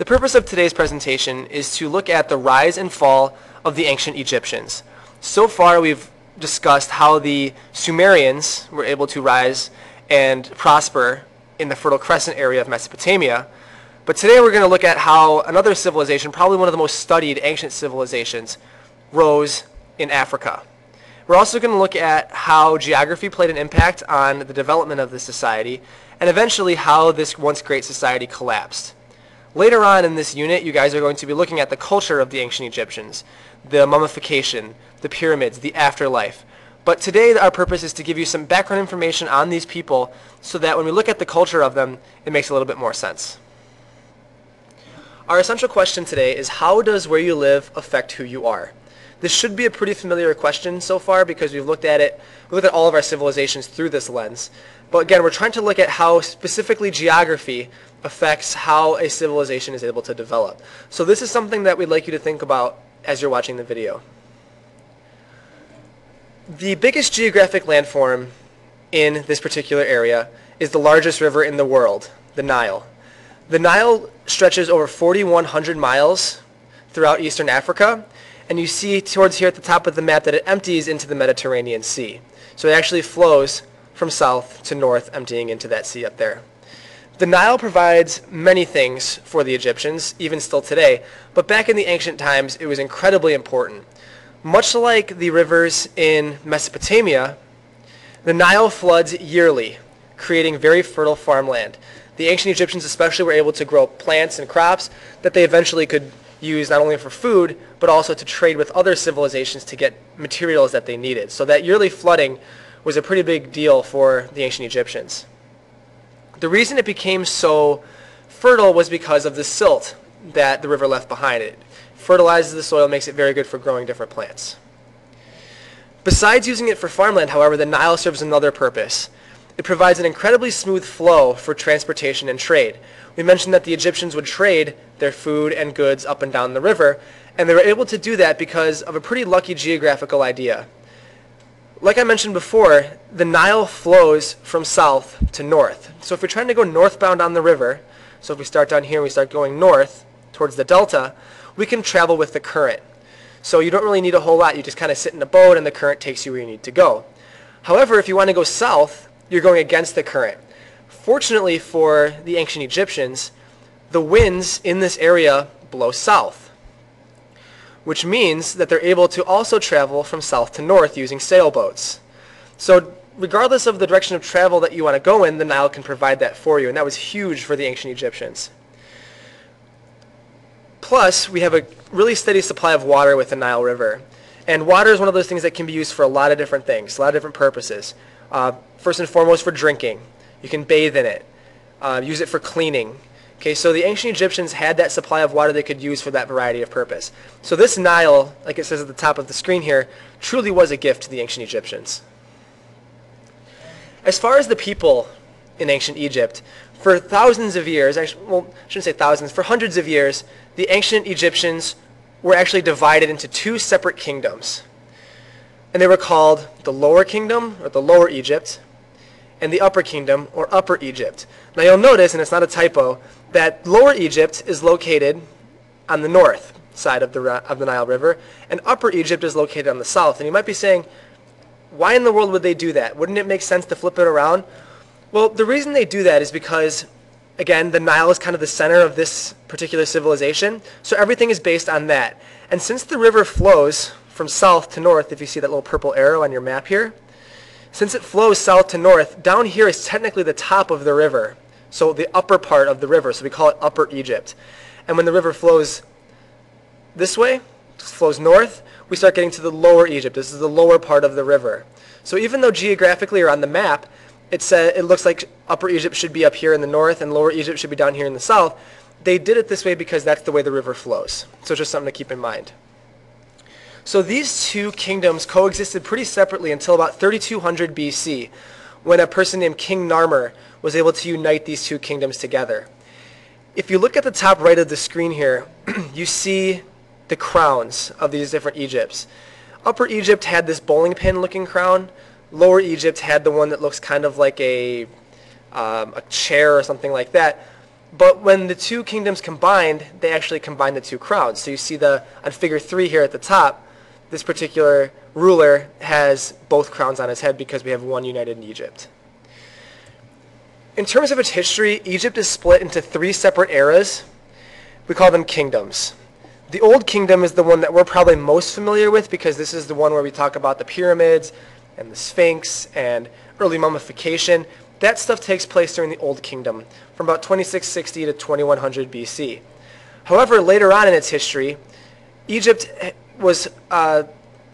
The purpose of today's presentation is to look at the rise and fall of the ancient Egyptians. So far we've discussed how the Sumerians were able to rise and prosper in the Fertile Crescent area of Mesopotamia. But today we're going to look at how another civilization, probably one of the most studied ancient civilizations, rose in Africa. We're also going to look at how geography played an impact on the development of this society, and eventually how this once great society collapsed. Later on in this unit, you guys are going to be looking at the culture of the ancient Egyptians, the mummification, the pyramids, the afterlife. But today our purpose is to give you some background information on these people so that when we look at the culture of them, it makes a little bit more sense. Our essential question today is how does where you live affect who you are? This should be a pretty familiar question so far because we've looked at it, we looked at all of our civilizations through this lens. But again, we're trying to look at how specifically geography affects how a civilization is able to develop. So this is something that we'd like you to think about as you're watching the video. The biggest geographic landform in this particular area is the largest river in the world, the Nile. The Nile stretches over 4,100 miles throughout eastern Africa, and you see towards here at the top of the map that it empties into the Mediterranean Sea. So it actually flows from south to north, emptying into that sea up there. The Nile provides many things for the Egyptians, even still today, but back in the ancient times it was incredibly important. Much like the rivers in Mesopotamia, the Nile floods yearly, creating very fertile farmland. The ancient Egyptians especially were able to grow plants and crops that they eventually could used not only for food, but also to trade with other civilizations to get materials that they needed. So that yearly flooding was a pretty big deal for the ancient Egyptians. The reason it became so fertile was because of the silt that the river left behind it. Fertilizes the soil, makes it very good for growing different plants. Besides using it for farmland, however, the Nile serves another purpose. It provides an incredibly smooth flow for transportation and trade. We mentioned that the Egyptians would trade their food and goods up and down the river, and they were able to do that because of a pretty lucky geographical idea. Like I mentioned before, the Nile flows from south to north. So if we're trying to go northbound on the river, so if we start down here and we start going north towards the delta, we can travel with the current. So you don't really need a whole lot. You just kind of sit in a boat and the current takes you where you need to go. However, if you want to go south, you're going against the current. Fortunately for the ancient Egyptians, the winds in this area blow south, which means that they're able to also travel from south to north using sailboats. So regardless of the direction of travel that you want to go in, the Nile can provide that for you, and that was huge for the ancient Egyptians. Plus, we have a really steady supply of water with the Nile River. And water is one of those things that can be used for a lot of different things, a lot of different purposes. Uh, first and foremost, for drinking. You can bathe in it, uh, use it for cleaning. Okay, so the ancient Egyptians had that supply of water they could use for that variety of purpose. So this Nile, like it says at the top of the screen here, truly was a gift to the ancient Egyptians. As far as the people in ancient Egypt, for thousands of years, actually, well, I shouldn't say thousands, for hundreds of years, the ancient Egyptians were actually divided into two separate kingdoms. And they were called the Lower Kingdom, or the Lower Egypt, and the Upper Kingdom, or Upper Egypt. Now you'll notice, and it's not a typo, that Lower Egypt is located on the north side of the, of the Nile River, and Upper Egypt is located on the south. And you might be saying, why in the world would they do that? Wouldn't it make sense to flip it around? Well, the reason they do that is because, again, the Nile is kind of the center of this particular civilization, so everything is based on that. And since the river flows from south to north, if you see that little purple arrow on your map here, since it flows south to north, down here is technically the top of the river. So the upper part of the river. So we call it Upper Egypt. And when the river flows this way, flows north, we start getting to the Lower Egypt. This is the lower part of the river. So even though geographically or on the map, it, said, it looks like Upper Egypt should be up here in the north and Lower Egypt should be down here in the south, they did it this way because that's the way the river flows. So just something to keep in mind. So these two kingdoms coexisted pretty separately until about 3200 BC, when a person named King Narmer was able to unite these two kingdoms together. If you look at the top right of the screen here, you see the crowns of these different Egypts. Upper Egypt had this bowling pin looking crown. Lower Egypt had the one that looks kind of like a, um, a chair or something like that. But when the two kingdoms combined, they actually combined the two crowns. So you see the on figure three here at the top, this particular ruler has both crowns on his head because we have one united in Egypt. In terms of its history, Egypt is split into three separate eras. We call them kingdoms. The Old Kingdom is the one that we're probably most familiar with because this is the one where we talk about the pyramids and the Sphinx and early mummification. That stuff takes place during the Old Kingdom from about 2660 to 2100 BC. However, later on in its history, Egypt was uh,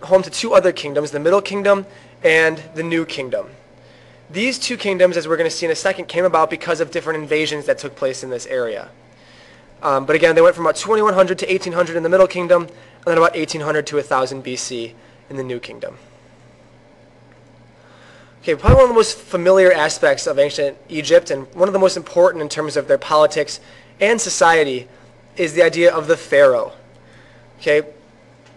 home to two other kingdoms, the Middle Kingdom and the New Kingdom. These two kingdoms, as we're going to see in a second, came about because of different invasions that took place in this area. Um, but again, they went from about 2100 to 1800 in the Middle Kingdom, and then about 1800 to 1000 BC in the New Kingdom. Okay, probably one of the most familiar aspects of ancient Egypt, and one of the most important in terms of their politics and society, is the idea of the pharaoh. Okay,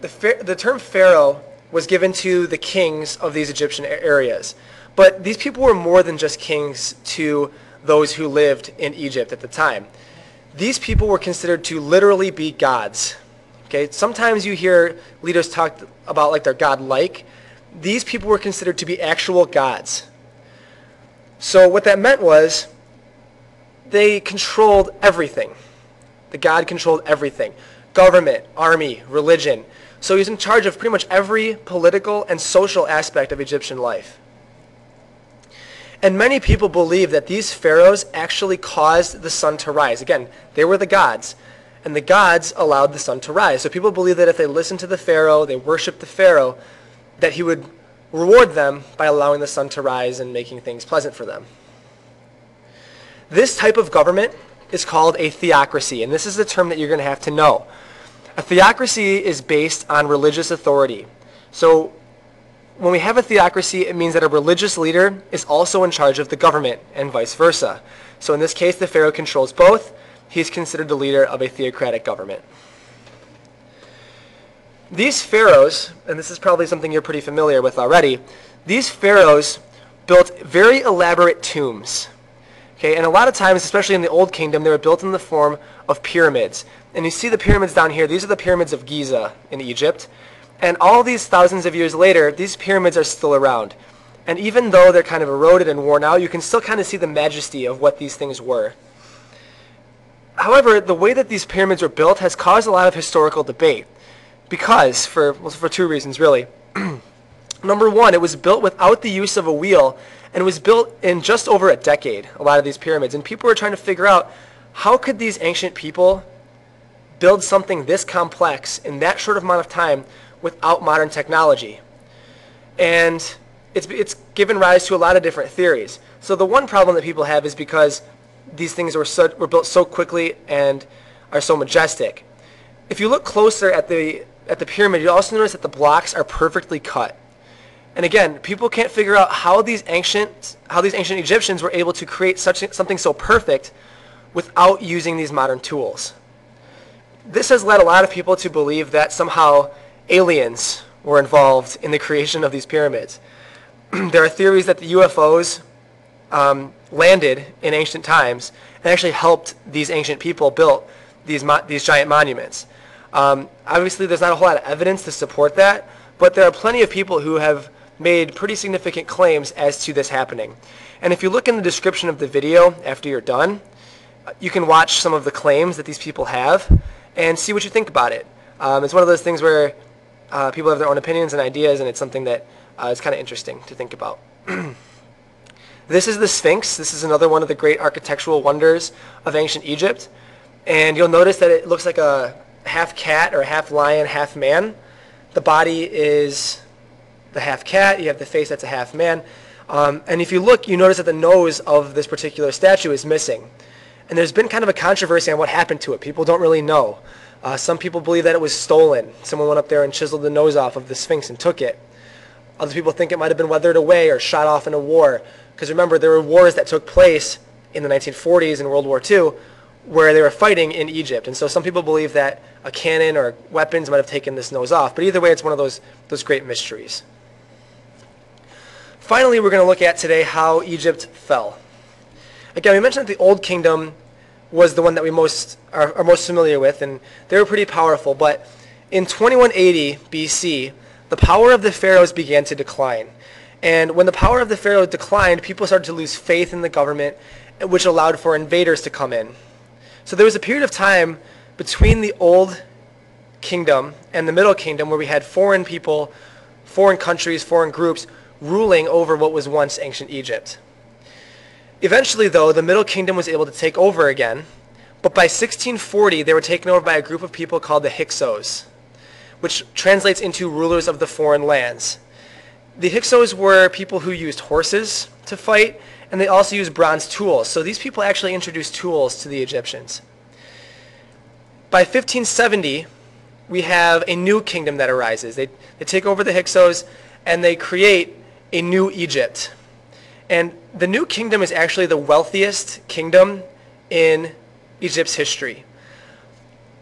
the, the term pharaoh was given to the kings of these Egyptian areas. But these people were more than just kings to those who lived in Egypt at the time. These people were considered to literally be gods. Okay, sometimes you hear leaders talk about like they're god-like. These people were considered to be actual gods. So what that meant was they controlled everything. The god controlled everything. Government, army, religion. So he's in charge of pretty much every political and social aspect of Egyptian life. And many people believe that these pharaohs actually caused the sun to rise. Again, they were the gods, and the gods allowed the sun to rise. So people believe that if they listened to the pharaoh, they worshiped the pharaoh, that he would reward them by allowing the sun to rise and making things pleasant for them. This type of government is called a theocracy, and this is the term that you're going to have to know. A theocracy is based on religious authority. So when we have a theocracy, it means that a religious leader is also in charge of the government and vice versa. So in this case, the pharaoh controls both. He's considered the leader of a theocratic government. These pharaohs, and this is probably something you're pretty familiar with already, these pharaohs built very elaborate tombs. Okay, and a lot of times, especially in the Old Kingdom, they were built in the form of pyramids. And you see the pyramids down here. These are the pyramids of Giza in Egypt. And all these thousands of years later, these pyramids are still around. And even though they're kind of eroded and worn out, you can still kind of see the majesty of what these things were. However, the way that these pyramids were built has caused a lot of historical debate. Because, for, well, for two reasons really. Number one, it was built without the use of a wheel, and was built in just over a decade, a lot of these pyramids. And people were trying to figure out, how could these ancient people build something this complex in that short amount of time without modern technology. And it's, it's given rise to a lot of different theories. So the one problem that people have is because these things were, so, were built so quickly and are so majestic. If you look closer at the, at the pyramid, you'll also notice that the blocks are perfectly cut. And again, people can't figure out how these ancient, how these ancient Egyptians were able to create such something so perfect without using these modern tools. This has led a lot of people to believe that somehow aliens were involved in the creation of these pyramids. there are theories that the UFOs um, landed in ancient times and actually helped these ancient people build these, these giant monuments. Um, obviously, there's not a whole lot of evidence to support that, but there are plenty of people who have made pretty significant claims as to this happening. And if you look in the description of the video after you're done, you can watch some of the claims that these people have and see what you think about it. Um, it's one of those things where uh, people have their own opinions and ideas, and it's something that uh, is kind of interesting to think about. this is the Sphinx. This is another one of the great architectural wonders of ancient Egypt. And you'll notice that it looks like a half cat or half lion, half man. The body is the half cat. You have the face that's a half man. Um, and if you look, you notice that the nose of this particular statue is missing. And there's been kind of a controversy on what happened to it. People don't really know. Uh, some people believe that it was stolen. Someone went up there and chiseled the nose off of the Sphinx and took it. Other people think it might have been weathered away or shot off in a war. Because remember, there were wars that took place in the 1940s and World War II where they were fighting in Egypt. And so some people believe that a cannon or weapons might have taken this nose off. But either way, it's one of those, those great mysteries. Finally, we're going to look at today how Egypt fell. Again, we mentioned that the Old Kingdom was the one that we most are, are most familiar with, and they were pretty powerful. But in 2180 BC, the power of the pharaohs began to decline. And when the power of the pharaoh declined, people started to lose faith in the government, which allowed for invaders to come in. So there was a period of time between the old kingdom and the middle kingdom where we had foreign people, foreign countries, foreign groups ruling over what was once ancient Egypt. Eventually, though, the middle kingdom was able to take over again, but by 1640 they were taken over by a group of people called the Hyksos, which translates into rulers of the foreign lands. The Hyksos were people who used horses to fight, and they also used bronze tools. So these people actually introduced tools to the Egyptians. By 1570, we have a new kingdom that arises. They, they take over the Hyksos, and they create a new Egypt. And the new kingdom is actually the wealthiest kingdom in Egypt's history.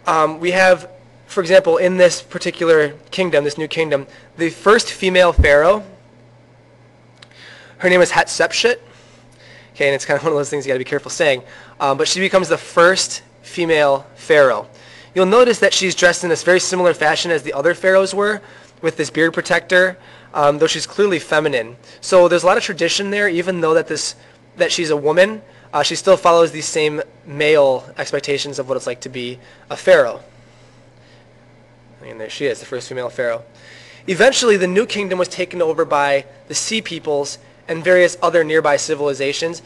Um, we have for example, in this particular kingdom, this new kingdom, the first female pharaoh, her name is Hatshepsut. Okay, and it's kind of one of those things you got to be careful saying. Um, but she becomes the first female pharaoh. You'll notice that she's dressed in this very similar fashion as the other pharaohs were, with this beard protector, um, though she's clearly feminine. So there's a lot of tradition there, even though that this that she's a woman, uh, she still follows these same male expectations of what it's like to be a pharaoh. And there she is, the first female pharaoh. Eventually, the new kingdom was taken over by the sea peoples and various other nearby civilizations.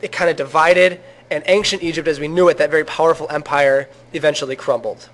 It kind of divided, and ancient Egypt as we knew it, that very powerful empire, eventually crumbled.